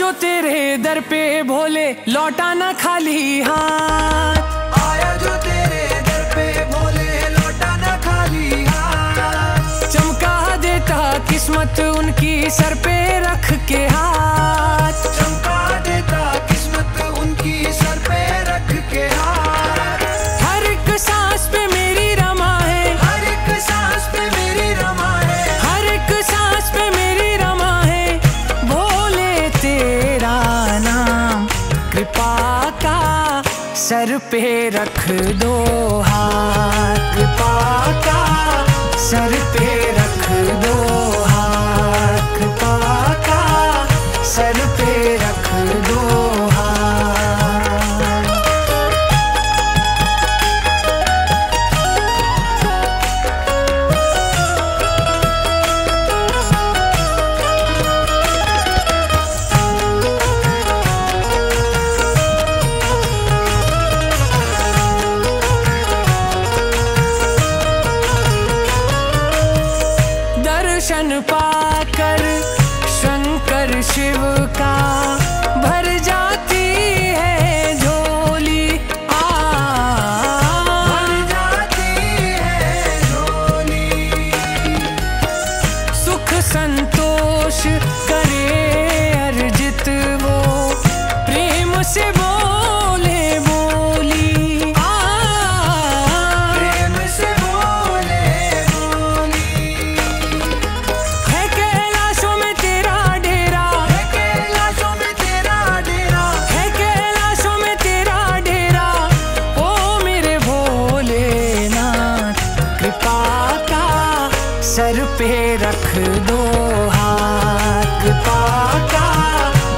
जो तेरे दर पे भोले लौटाना खाली हाँ। सर पे रख दो हाथ पाका सर पे सर पे रख दो हाथ पाका।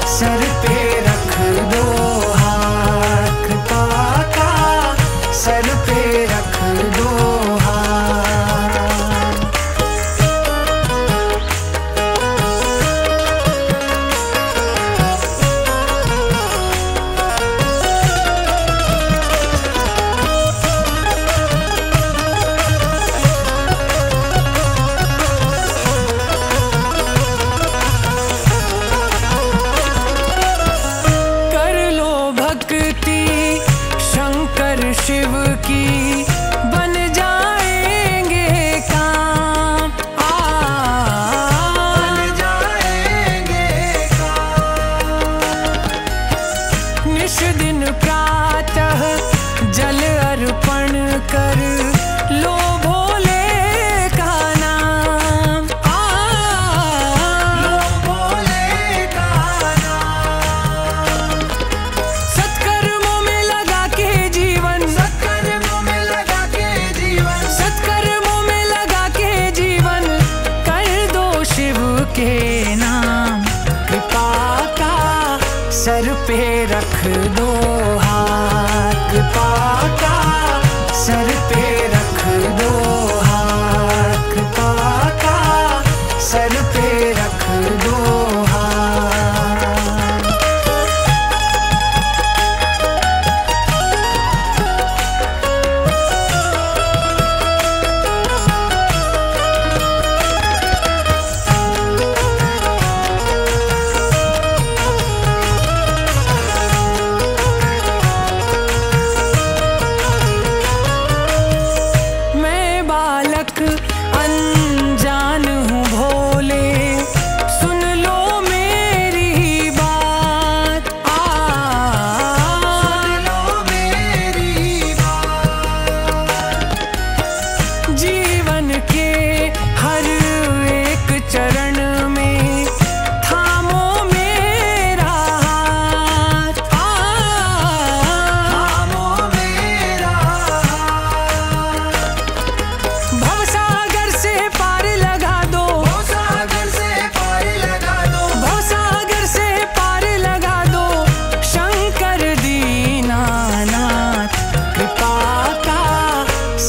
सर पे रख दो शिव की सर पे रख दो हाथ पाका सर पे रख दो हाथ पाका सर पे रख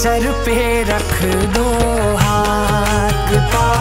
सर पे रख दो हाथ पा